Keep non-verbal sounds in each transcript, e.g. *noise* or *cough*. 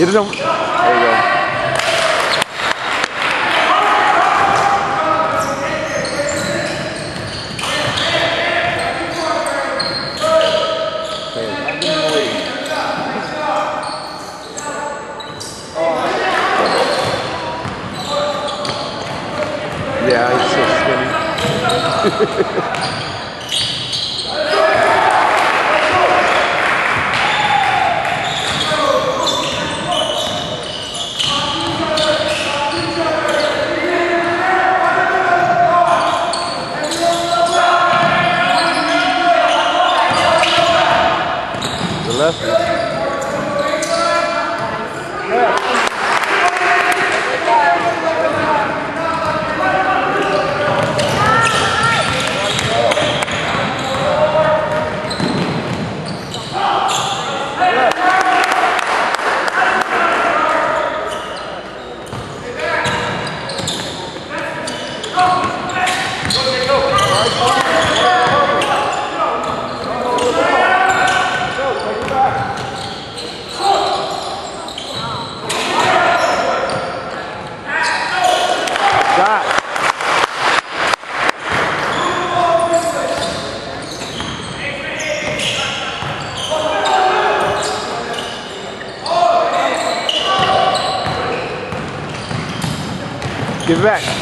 You just don't. There you go. Yeah, he's so skinny. *laughs* back.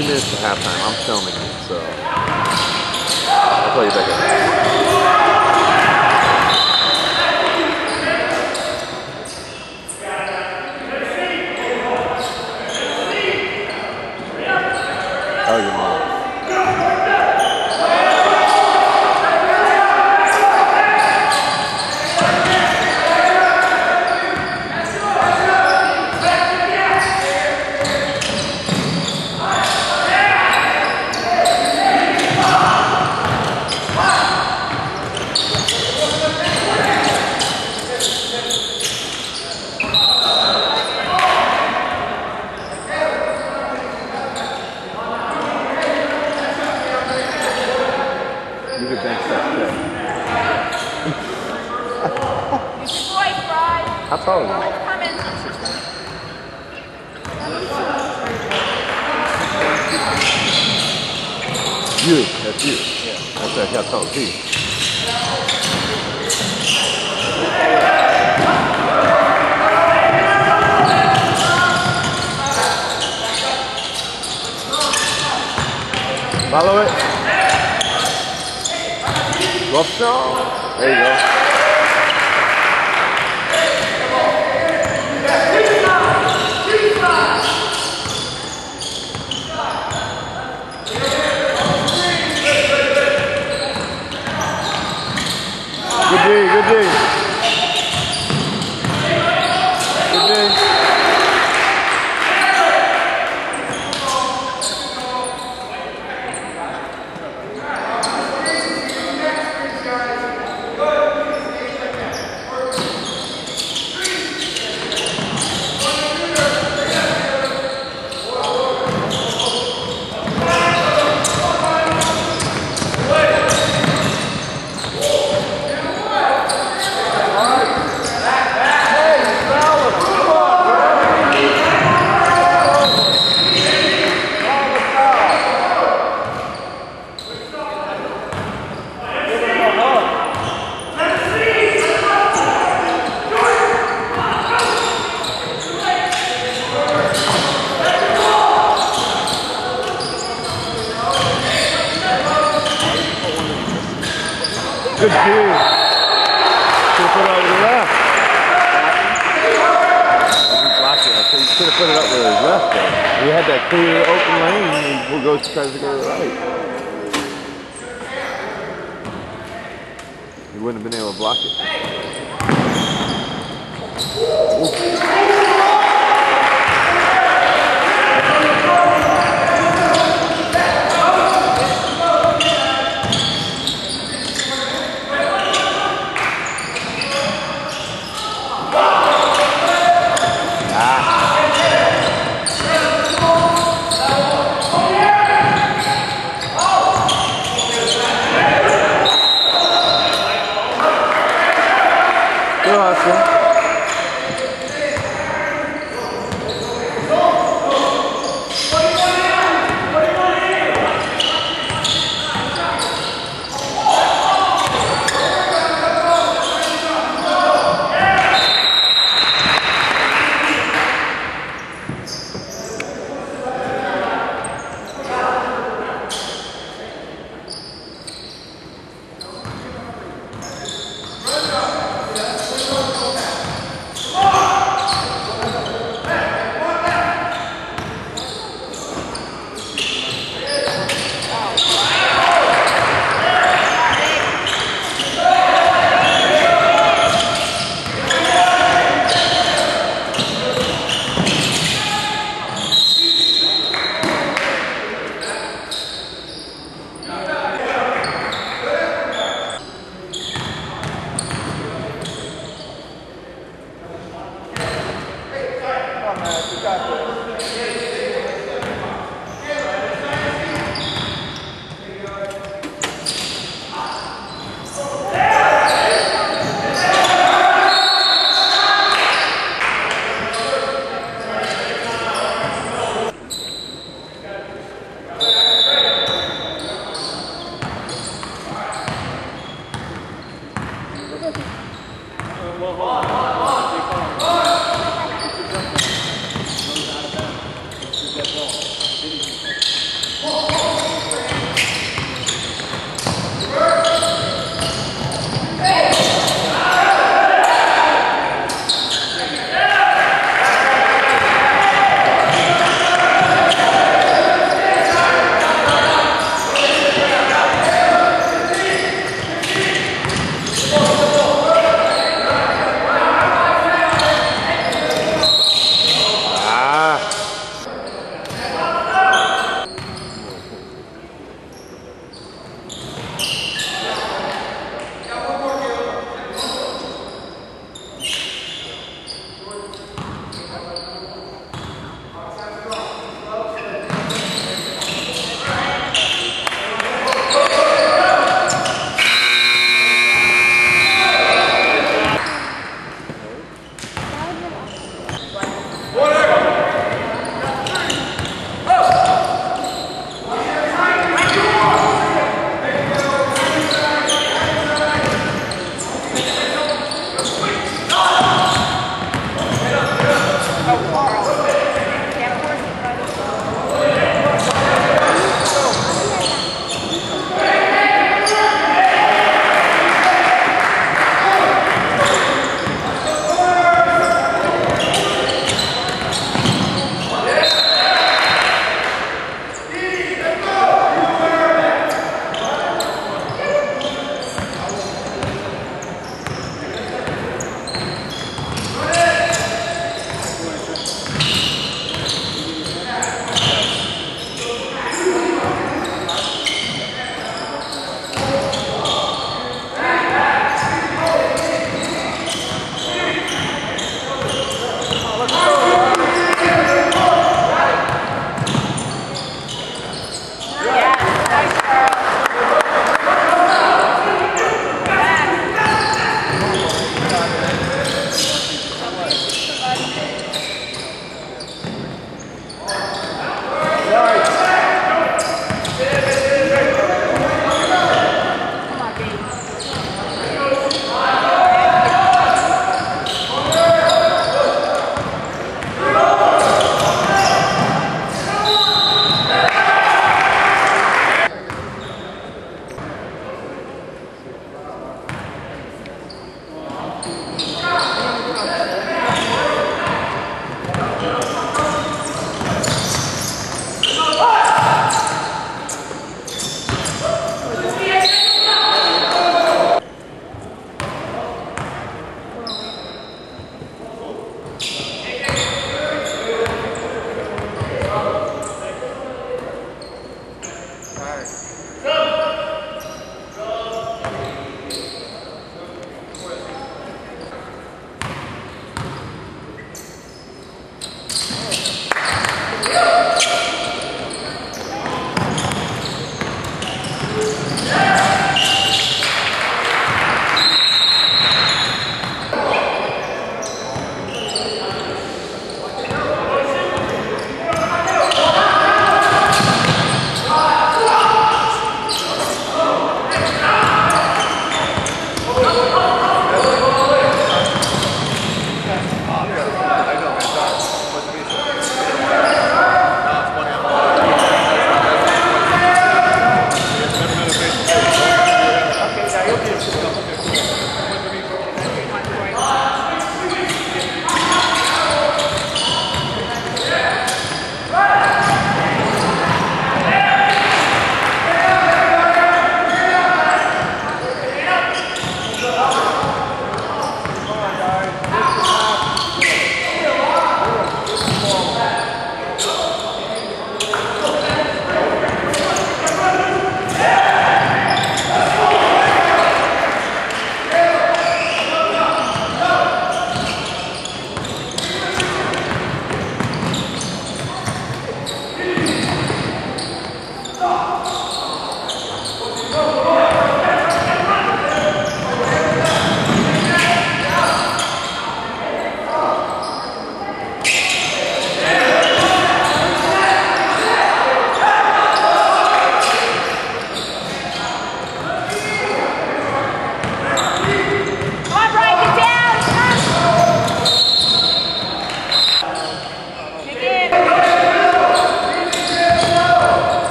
three minutes to halftime. I'm filming it, so I'll play you back up. 马上，落脚，哎呦。Everyone goes tries to go to the right. He wouldn't have been able to block it. Oops.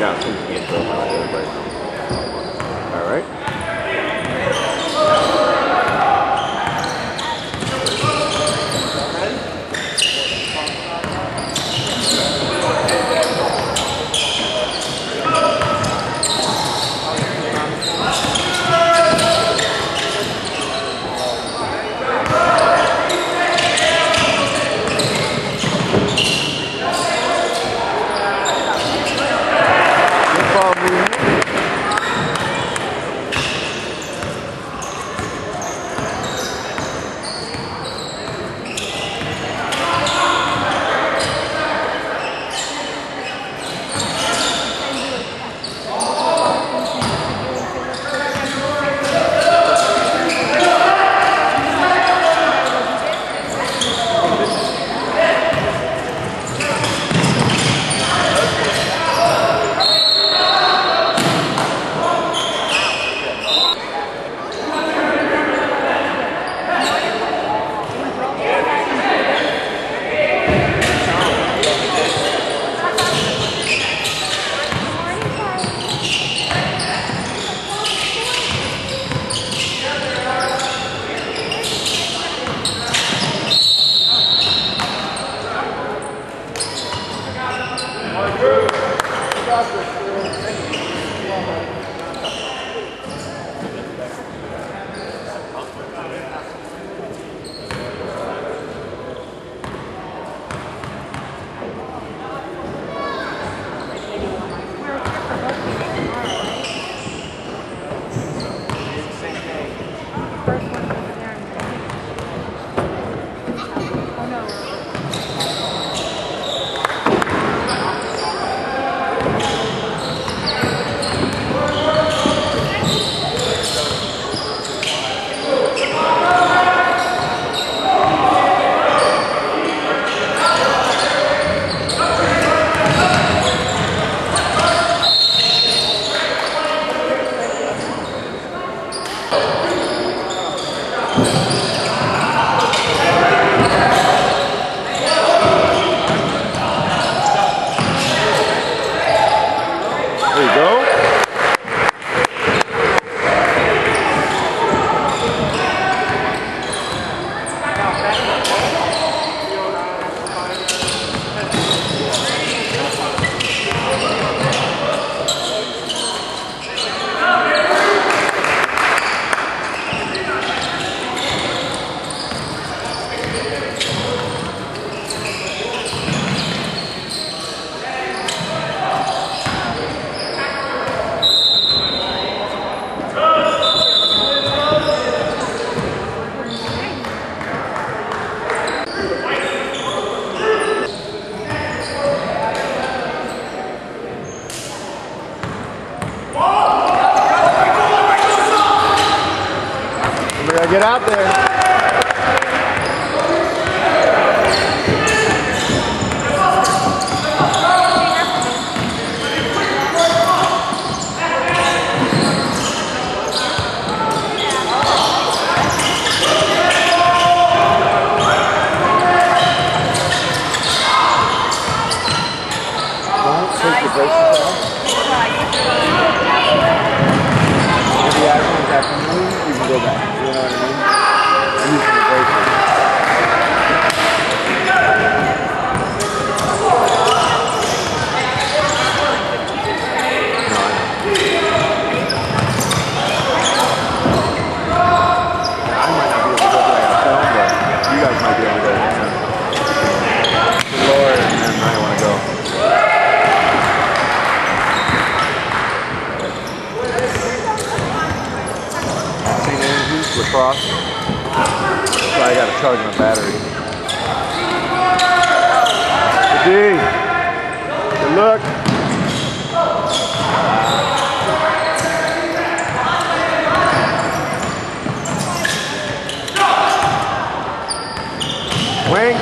not thinking alright. charging a battery. D. Good look. Wing.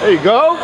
There you go.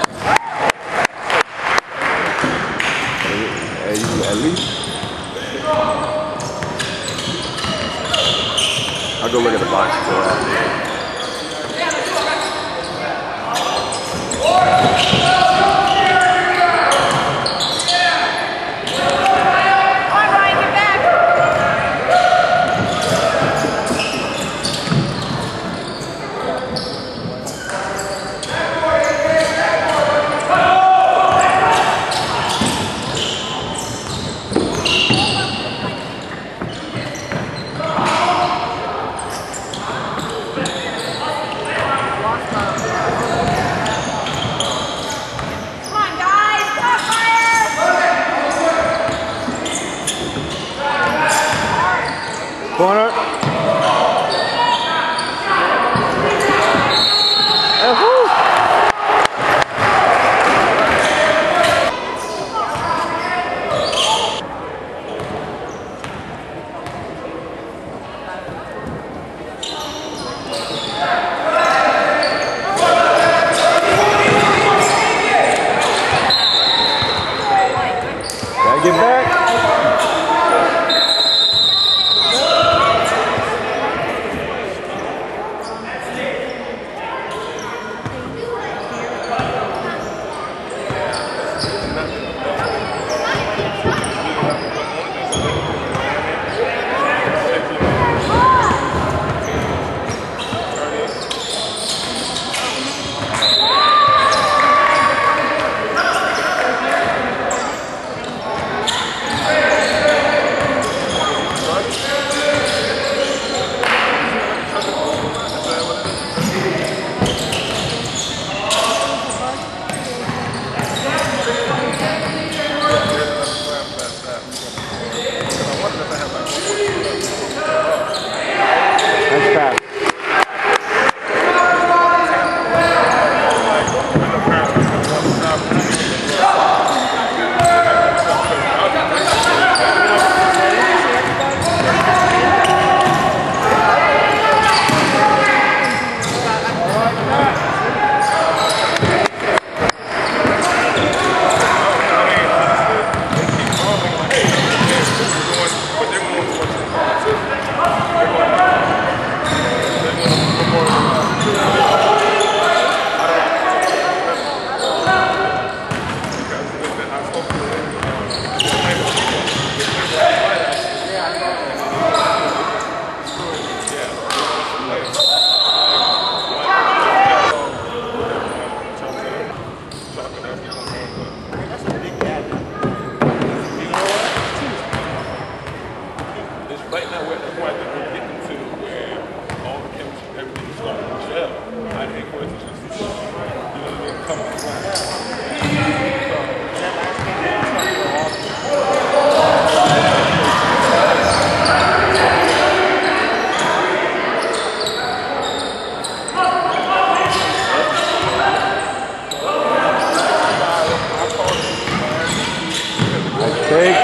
Take.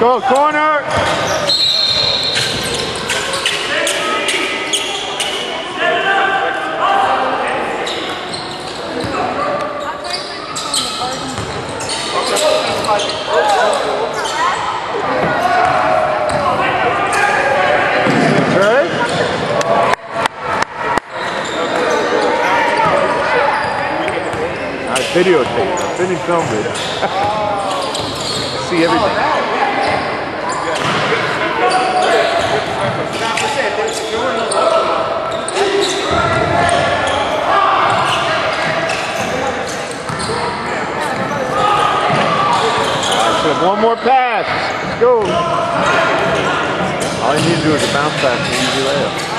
Go, corner. videotape film it. See everything. One more pass. Let's go. All you need to do is a bounce pass and easy layup.